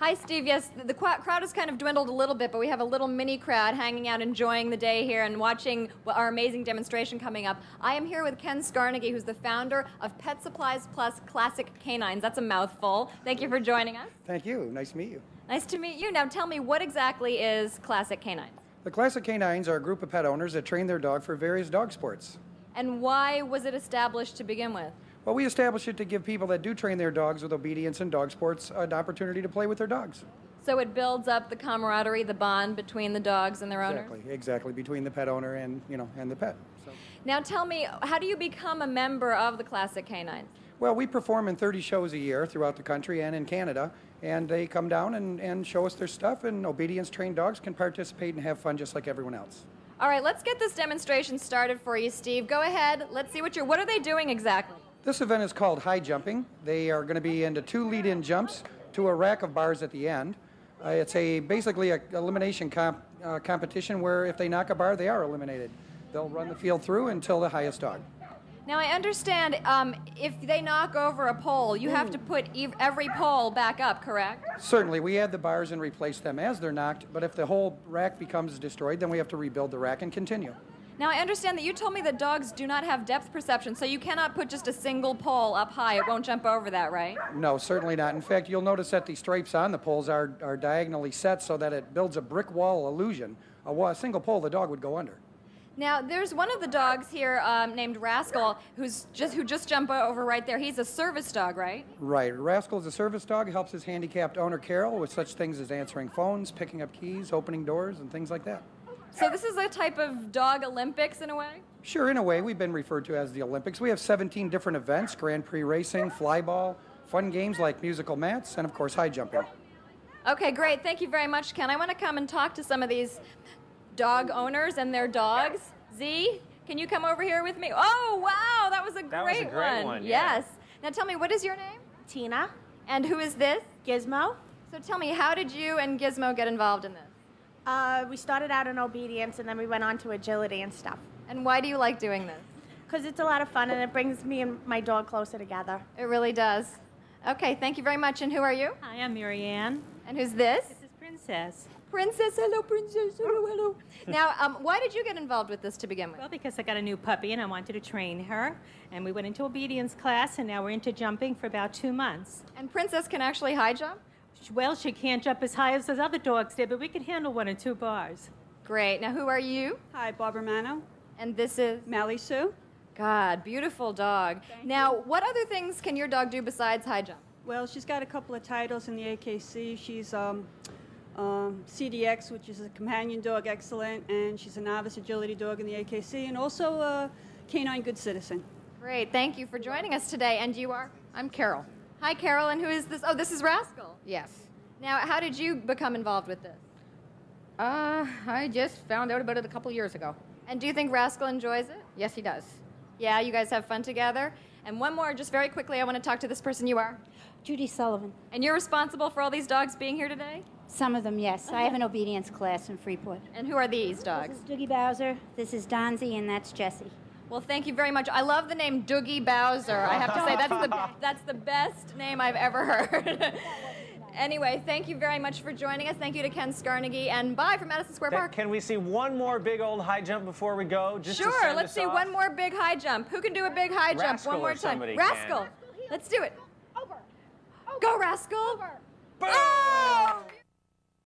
Hi, Steve. Yes, the, the crowd has kind of dwindled a little bit, but we have a little mini crowd hanging out, enjoying the day here and watching our amazing demonstration coming up. I am here with Ken Scarnegie, who's the founder of Pet Supplies Plus Classic Canines. That's a mouthful. Thank you for joining us. Thank you. Nice to meet you. Nice to meet you. Now, tell me, what exactly is Classic Canines? The Classic Canines are a group of pet owners that train their dog for various dog sports. And why was it established to begin with? Well, we established it to give people that do train their dogs with obedience and dog sports an opportunity to play with their dogs. So it builds up the camaraderie, the bond between the dogs and their exactly, owners. Exactly, exactly, between the pet owner and you know and the pet. So. Now tell me, how do you become a member of the Classic Canines? Well, we perform in 30 shows a year throughout the country and in Canada, and they come down and, and show us their stuff, and obedience trained dogs can participate and have fun just like everyone else. All right, let's get this demonstration started for you, Steve. Go ahead. Let's see what you're. What are they doing exactly? This event is called high jumping. They are going to be into two lead-in jumps to a rack of bars at the end. Uh, it's a basically a elimination comp, uh, competition where if they knock a bar, they are eliminated. They'll run the field through until the highest dog. Now I understand um, if they knock over a pole, you have to put ev every pole back up, correct? Certainly, we add the bars and replace them as they're knocked. But if the whole rack becomes destroyed, then we have to rebuild the rack and continue. Now, I understand that you told me that dogs do not have depth perception, so you cannot put just a single pole up high. It won't jump over that, right? No, certainly not. In fact, you'll notice that the stripes on the poles are, are diagonally set so that it builds a brick wall illusion. A, a single pole, the dog would go under. Now, there's one of the dogs here um, named Rascal who's just who just jumped over right there. He's a service dog, right? Right. Rascal is a service dog. Helps his handicapped owner Carol with such things as answering phones, picking up keys, opening doors, and things like that. So this is a type of dog Olympics in a way? Sure, in a way. We've been referred to as the Olympics. We have 17 different events, Grand Prix racing, flyball, fun games like musical mats, and of course high jumping. Okay, great. Thank you very much, Ken. I want to come and talk to some of these dog owners and their dogs. Z, can you come over here with me? Oh, wow, that was a, that great, was a great one. one yeah. Yes. Now tell me, what is your name? Tina. And who is this? Gizmo. So tell me, how did you and Gizmo get involved in this? Uh, we started out in obedience and then we went on to agility and stuff. And why do you like doing this? Because it's a lot of fun and it brings me and my dog closer together. It really does. Okay, thank you very much. And who are you? Hi, I'm Marianne. And who's this? This is Princess. Princess, hello, Princess, hello, hello. now, um, why did you get involved with this to begin with? Well, because I got a new puppy and I wanted to train her. And we went into obedience class and now we're into jumping for about two months. And Princess can actually high jump? Well, she can't jump as high as those other dogs did, but we can handle one or two bars. Great. Now, who are you? Hi, Barbara Mano. And this is? Mally Sue. God, beautiful dog. Thank now, you. what other things can your dog do besides high jump? Well, she's got a couple of titles in the AKC. She's um, um, CDX, which is a companion dog, excellent, and she's a novice agility dog in the AKC, and also a canine good citizen. Great. Thank you for joining us today. And you are? I'm Carol. Hi, Carol. And who is this? Oh, this is Rascal. Yes. Now, how did you become involved with this? Uh, I just found out about it a couple years ago. And do you think Rascal enjoys it? Yes, he does. Yeah, you guys have fun together? And one more, just very quickly, I want to talk to this person you are. Judy Sullivan. And you're responsible for all these dogs being here today? Some of them, yes. I have an obedience class in Freeport. And who are these dogs? This is Doogie Bowser, this is Donzie, and that's Jessie. Well, thank you very much. I love the name Doogie Bowser. I have to say that's the that's the best name I've ever heard. anyway, thank you very much for joining us. Thank you to Ken Scarnegie, and bye from Madison Square Park. Can we see one more big old high jump before we go? Just sure. Let's see off? one more big high jump. Who can do a big high jump Rascal one more or time? somebody Rascal. can. Let's do it. Over. Go, Rascal. Over. Oh!